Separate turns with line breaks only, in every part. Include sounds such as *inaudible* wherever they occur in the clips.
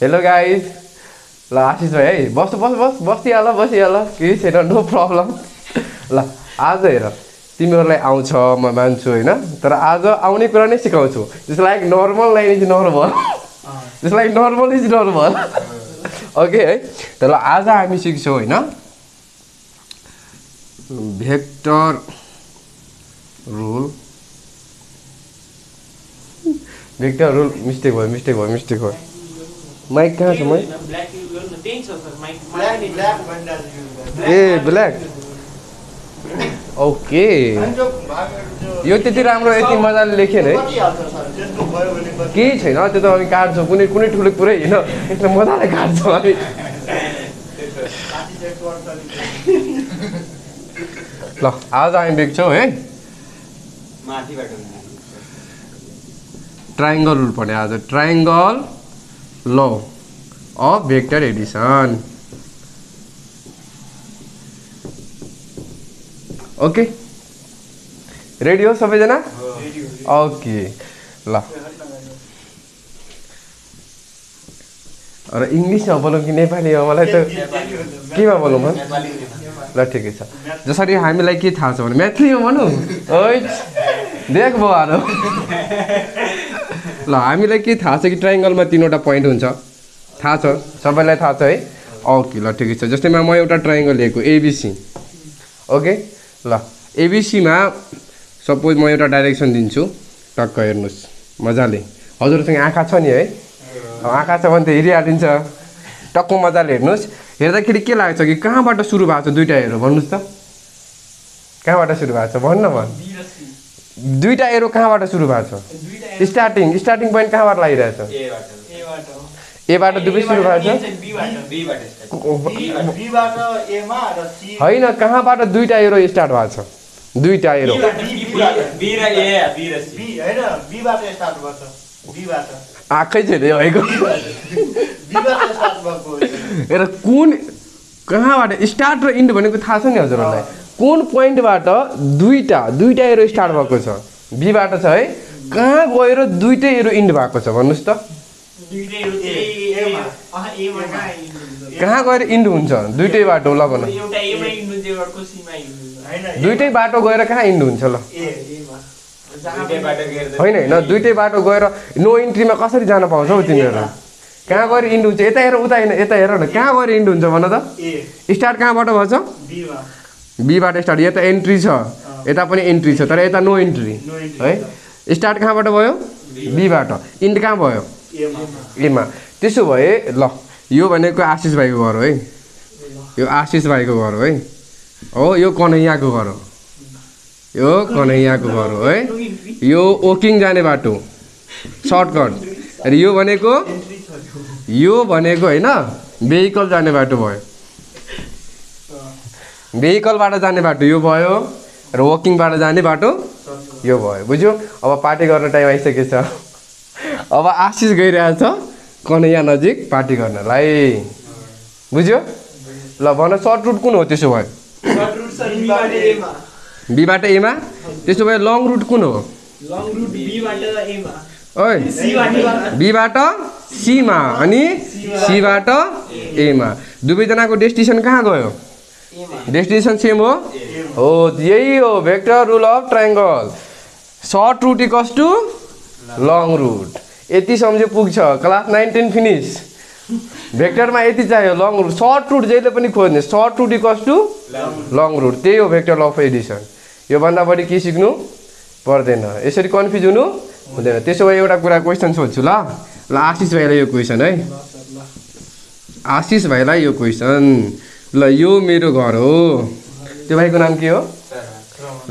Hello guys ल आशिष भाइ है बस बस बस बसिहाल बसिहाल केही छैन नो प्रब्लम ल आज हेर तिमीहरूलाई आउँछ म मान्छु होइन तर आज आउने कुरा नै सिकाउँछु just like normal line is normal just like normal is normal okay है तर आज हामी सिक्छौँ होइन vector rule vector rule mistake भयो मिस्टेक भयो मिस्टेक भयो माइक कहाँ छ मै ए ब्ल्याक ओके यो त्यति राम्रो यति मजाले लेखेन है केही छैन त्यो त हामी काट्छौँ कुनै कुनै ठुलो कुरै होइन। यसलाई मजाले काट्छौँ हामी। ल आज हामी देख्छौँ है। ट्राइङ्गल रुल पढ्ने आज। ट्राइङ्गल ल of vector addition okay ready हो सबैजना? ओके ल। र इङ्ग्लिसमा बोलौँ कि नेपालीमा मलाई त केमा बोलौँ म? ल ठिकै छ। जसरी हामीलाई के थाहा छ भने म्याथलीमा भनौँ। है देख भयो ल हामीलाई के थाहा छ कि ट्राइङ्गलमा तिनवटा पोइन्ट हुन्छ? थाहा छ? सबैलाई थाहा छ है? ओके ल ठिकै छ। जस्तै म एउटा ट्राइङ्गल लिएको एबिसी ओके ल एबिसीमा सपोज म एउटा डाइरेक्सन दिन्छु। टक्क हेर्नुहोस् मजाले। हजुरसँग आँखा छ नि है? आँखा छ भने त हेरिहालिन्छ। टक्क मजाले हेर्नुहोस्। हेर्दाखेरि के लाग्छ कि कहाँबाट सुरु भएको छ दुइटा हेरो भन्नुहोस् त। कहाँबाट सुरु भएको छ? भन्न भन्। दुइटा एरो कहाँबाट सुरु भएको छ? स्टार्टिङ स्टार्टिङ पोइन्ट कहाँबाट लागिरहेछ? एबाट दुवै सुरु भएको छ? होइन कहाँबाट दुइटा एरो स्टार्ट भएको छ? दुइटा एरो। आँखै छैन भएको हेर *laughs* कुन कहाँबाट स्टार्ट र इन्ड भनेको थाहा छ नि हजुरहरूलाई? कुन पोइन्टबाट दुईवटा दुईवटा एरो स्टार्ट भएको छ? बीबाट छ है? कहाँ गएर दुइटै एरो इन्ड भएको छ? भन्नुहोस् त। कहाँ गएर इन्ड हुन्छ? दुइटै बाटो ल भन। दुइटै बाटो गएर कहाँ इन्ड हुन्छ ल? होइन होइन। दुइटै बाटो गएर नो इन्ट्रीमा कसरी जान पाउँछौ तिमीहरू? कहाँ गएर इन्ड हुन्छ? यता हेर उता होइन यता हेर न। कहाँ गएर इन्ड हुन्छ भन त? स्टार्ट कहाँबाट भएछ? बीबाट स्टार्ट यता एन्ट्री छ। यता पनि एन्ट्री छ तर यता नो इन्ट्री है? स्टार्ट कहाँबाट भयो? बीबाट इन्ड कहाँ भयो? एमा त्यसो भए ल यो भनेको आशिष भाइको घर हो है। यो आशिष भाइको घर हो है। हो यो कन्हैयाको घर हो। यो कन्हैयाको घर हो है। यो ओकिङ जाने बाटो। सर्टकट र यो भनेको यो भनेको होइन भेहिकल जाने बाटो भयो। भेहिकलबाट जाने बाटो यो भयो। र वकिङबाट जाने बाटो यो भयो। बुझ्यो? अब पार्टी गर्न टाइम आइसकेछ अब आशिष गइरहेछ। कन्हैया नजिक पार्टी गर्नलाई बुझ्यो? ल भन सर्ट रुट कुन हो त्यसो भए? बीबाट एमा त्यसो भए लङ रुट कुन हो? ओइ। बीबाट सीमा अनि सीबाट एमा दुवैजनाको डेस्टिनेसन कहाँ गयो? डेस्टिनेसन सेम हो हो यही हो vector rule of triangle short route equals to long route यति सम्झे पुग्छ। क्लास नाइन टेन फिनिस भेक्टरमा यति चाहियो लङ रुट सर्ट रुट जहिले पनि खोज्ने। Short route equals to long route त्यही हो भेक्टर अफ एडिसन योभन्दा बढी के सिक्नु पर्दैन। यसरी कन्फ्युज हुनु हुँदैन। त्यसो भए एउटा कुरा क्वेसन सोध्छु ल। ल आशिष भाइलाई यो क्वेसन है। आशिष भाइलाई यो क्वेसन ल यो मेरो घर हो। त्यो भाइको नाम के हो?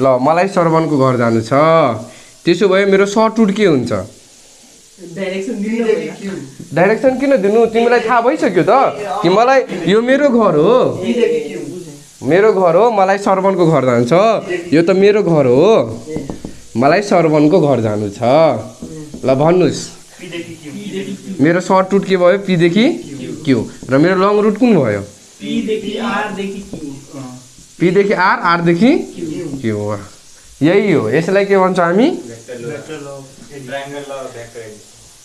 ल मलाई सरवनको घर जानु छ। त्यसो भए मेरो सर्ट रुट के हुन्छ? डाइरेक्सन किन दिनु? तिमीलाई थाहा भइसक्यो त। कि मलाई यो मेरो घर हो। मेरो घर हो मलाई सरवनको घर जानु छ। यो त मेरो घर हो। मलाई सरवनको घर जानु छ। ल भन्नुहोस् मेरो सर्ट रुट के भयो? पीदेखि क्यु र मेरो लङ रुट कुन भयो? पीदेखि आर आरदेखि क्यु यही हो यसलाई के भन्छ हामी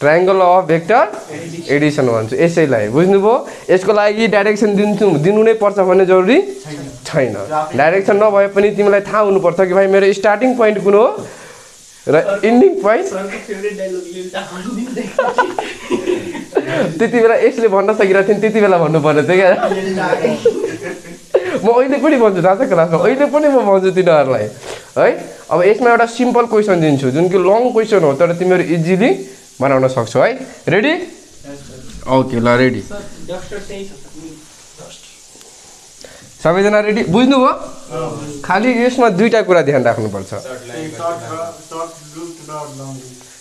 ट्राइङ्गल अफ भेक्टर एडिसन भन्छु यसैलाई बुझ्नुभयो यसको लागि डाइरेक्सन दिन्छु दिनु नै पर्छ भन्ने जरुरी छैन डाइरेक्सन नभए पनि तिमीलाई थाहा हुनुपर्छ कि भाइ मेरो स्टार्टिङ पोइन्ट कुन हो र इन्डिङ पोइन्ट त्यति बेला यसले भन्न सकिरहेको थिएँ त्यति बेला भन्नु पर्ने थियो क्या। म अहिले पनि भन्छु थाहा छ क्लासमा अहिले पनि म भन्छु तिनीहरूलाई। है अब यसमा एउटा सिम्पल क्वेसन दिन्छु जुन कि लङ क्वेसन हो तर तिमीहरू इजिली बनाउन सक्छौ है। रेडी ओके ल रेडी सबैजना रेडी बुझ्नुभयो? खालि यसमा दुईवटा कुरा ध्यान राख्नुपर्छ।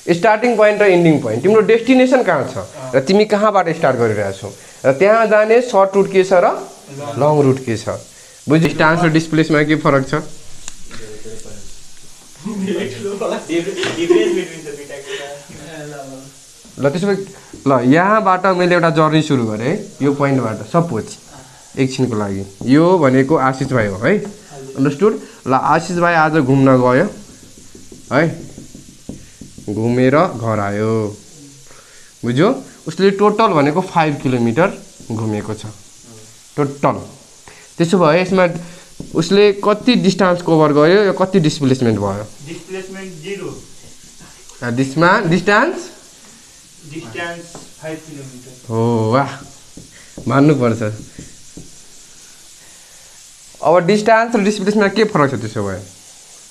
स्टार्टिङ पोइन्ट र इन्डिङ पोइन्ट तिम्रो डेस्टिनेसन कहाँ छ? र तिमी कहाँबाट स्टार्ट गरिरहेछौ? र त्यहाँ जाने सर्ट रुट के छ र लङ रुट के छ? बुझ डिस्टान्स र डिस्प्लेसमा के फरक छ? ल त्यसो भए ल यहाँबाट मैले एउटा जर्नी सुरु गरेँ यो पोइन्टबाट सपोज एकछिनको लागि। यो भनेको आशिष भाइ हो है? अन्डरस्टुड ल आशिष भाइ आज घुम्न गयो है? घुमेर घर आयो। बुझ्यो? उसले टोटल भनेको फाइभ किलोमिटर घुमेको छ। टोटल। त्यसो भए यसमा उसले कति डिस्टान्स कभर गर्यो र कति डिस्प्लेसमेन्ट भयो?
Displacement zero.
डिस्मा distance?
Distance five kilometre.
हो वाह। मान्नुपर्छ। अब डिस्टान्स र डिस्प्लेसमेन्ट के फरक छ त्यसो भए?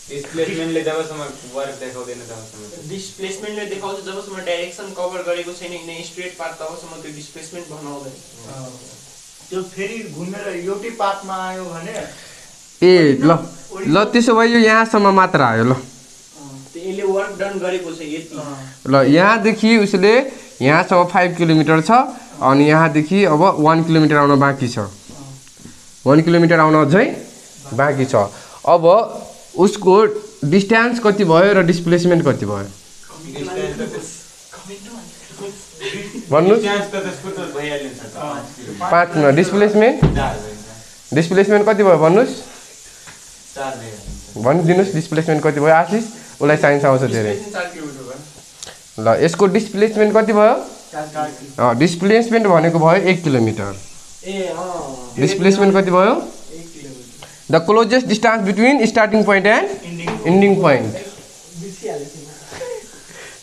डिस्प्लेसमेन्टले जबसम्म वर्क देखाउँदैन तबसम्म
डिस्प्लेसमेन्टले देखाउँछ जबसम्म डाइरेक्सन कभर गरेको छैन किन स्ट्रेट पाथ तबसम्म त्यो डिस्प्लेसमेन्ट बनाउँदैन।
त्यो फेरि घुमेर एउटै पातमा आयो भने
ए ल ल त्यसो भए यो यहाँसम्म मात्र आयो ल।
यसले वर्क डन गरेको छ यति।
ल यहाँदेखि उसले यहाँसम्म फाइभ किलोमिटर छ अनि यहाँदेखि अब वान किलोमिटर आउन बाँकी छ। वान किलोमिटर आउन अझै बाँकी छ। अब उसको डिस्टेन्स कति भयो र डिस्प्लेसमेन्ट कति भयो? भन्नुहोस्।
डिस्टेन्स त त्यसको त भइहाल्यो नि सर पाँच किलो
पाँच मिनट डिस्प्लेसमेन्ट डिस्प्लेसमेन्ट कति भयो भन्नुहोस्। भनिदिनुहोस् डिस्प्लेसमेन्ट कति भयो। आशिष उसलाई साइन्स आउँछ धेरै। ल यसको डिस्प्लेसमेन्ट कति भयो? डिस्प्लेसमेन्ट भनेको भयो एक किलोमिटर। डिस्प्लेसमेन्ट कति भयो? The closest distance between starting point and
ending
point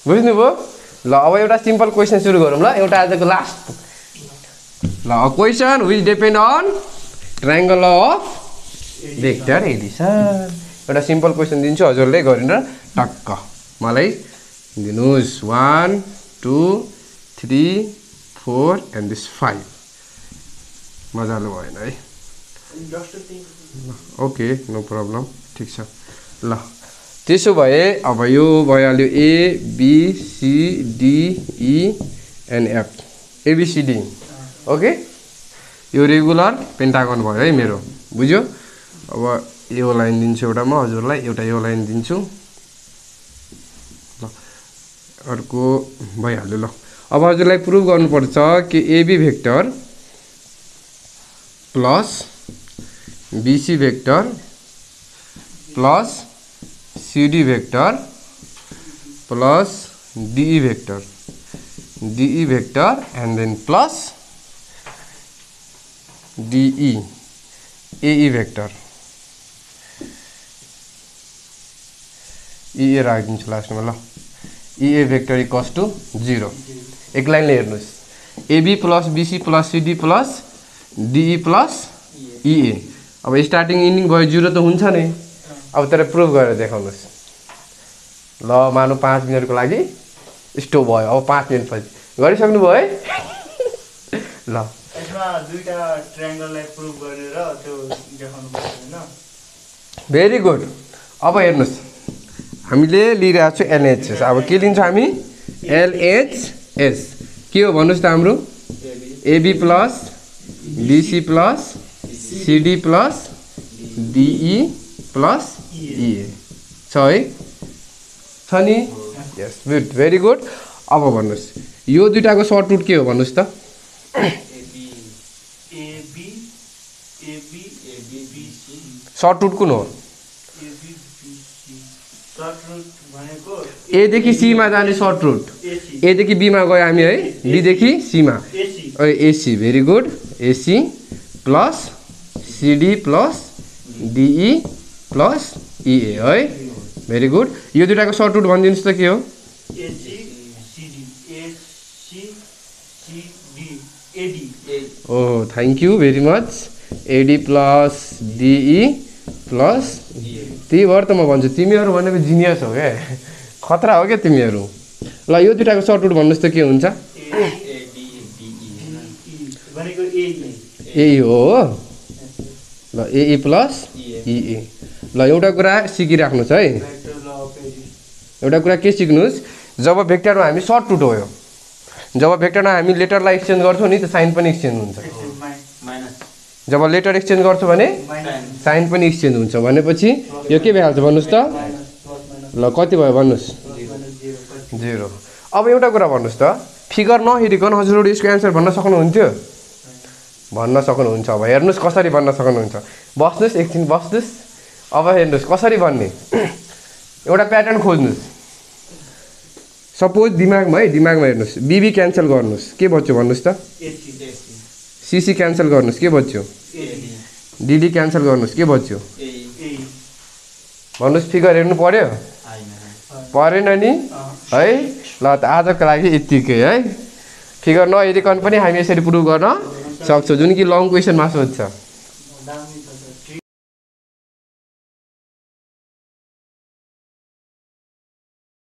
बुझ्नुभयो ल अब एउटा सिम्पल क्वेसन सुरु गरौँ ल। एउटा आजको लास्ट ल question which depend on triangle of vector addition एउटा सिम्पल क्वेसन दिन्छु हजुरले गरेर टक्क। मलाई दिनुहोस्। One two three four and this five मजाले भएन है। ओके नो प्रब्लम ठिक छ। ल। त्यसो भए अब यो भइहाल्यो A B C D E and F ABCD okay यो रेगुलर पेन्टागन भयो है मेरो। बुझ्यो? अब यो लाइन दिन्छु एउटा म हजुरलाई एउटा यो लाइन दिन्छु। ल। अर्को भइहाल्यो ल। अब हजुरलाई प्रुभ गर्नुपर्छ कि AB vector plus BC vector plus CD vector plus DE vector DE vector and then plus DE AE vector EA राखिदिन्छु लास्टमा ल। इए भेक्टर इक्वस टु जिरो एक लाइनले हेर्नुहोस्। AB plus BC plus CD plus DE plus EA अब starting ending भयो zero त हुन्छ नै। अब तर प्रुभ गरेर देखाउनुहोस्। ल मानु पाँच मिनटको लागि स्टोभ भयो। अब पाँच मिनटपछि गरिसक्नु भयो है? ल।
यसमा दुईवटा ट्राइङ्गललाई प्रुभ गरेर त्यो देखाउनु पर्छ होइन।
भेरी गुड अब हेर्नुहोस्। हामीले लिइरहेको छु एलएचएस अब के लिन्छौँ हामी? एलएचएस के हो भन्नुहोस् त हाम्रो? AB plus BC plus CD plus DE plus EA छ है छ नि यस गुड भेरी गुड अब भन्नुहोस्। यो दुइटाको सर्ट रुट के हो भन्नुहोस् त? सर्ट रुट कुन हो? एदेखि सीमा जाने सर्ट रुट। एदेखि बीमा गयो हामी है। बीदेखि सीमा।
AC
very good AC plus CD plus DE plus EA है भेरी गुड यो दुइटाको सर्ट रुट भनिदिनुहोस् त के हो ओ thank you very much AD plus DE plus त्यही भएर त म भन्छु तिमीहरू भनेको जिनियस हो क्या खतरा हो क्या तिमीहरू ल यो दुइटाको सर्ट रुट भन्नुहोस् त के हुन्छ
ए
हो ल एई प्लस? इए ल एउटा कुरा सिकिराख्नुहोस् है। एउटा कुरा के सिक्नुहोस्? जब भेक्टरमा हामी सर्ट रुट हो यो जब भेक्टरमा हामी लेटरलाई एक्सचेन्ज गर्छौँ नि त साइन पनि एक्सचेन्ज हुन्छ। जब लेटर एक्सचेन्ज गर्छौँ भने साइन। पनि एक्सचेन्ज हुन्छ। भनेपछि यो के भइहाल्छ भन्नुहोस् त? ल कति भयो भन्नुहोस्?
जेरो
अब एउटा कुरा भन्नुहोस् त। फिगर नहेरिकन हजुरहरू यसको एन्सर भन्न सक्नुहुन्थ्यो? भन्न सक्नुहुन्छ अब हेर्नुहोस् कसरी भन्न सक्नुहुन्छ। बस्नुहोस् एकछिन बस्नुहोस्। अब हेर्नुहोस् कसरी भन्ने। *clears throat* एउटा प्याटर्न खोज्नुहोस्। सपोज दिमागमा है दिमागमा हेर्नुहोस्। बिबी क्यान्सल गर्नुहोस्। के बच्यो भन्नुहोस् त? सिसी क्यान्सल गर्नुहोस्। के बच्यो? डिडी क्यान्सल गर्नुहोस्। के बच्यो? भन्नुहोस् फिगर हेर्नु
आइन
परेन नि? है ल त आजको लागि यत्तिकै है। फिगर नहेरिकन पनि हामी यसरी प्रुभ गर्न सक्छौँ। जुन कि लङ क्वेसनमा सोध्छ
दामी छ।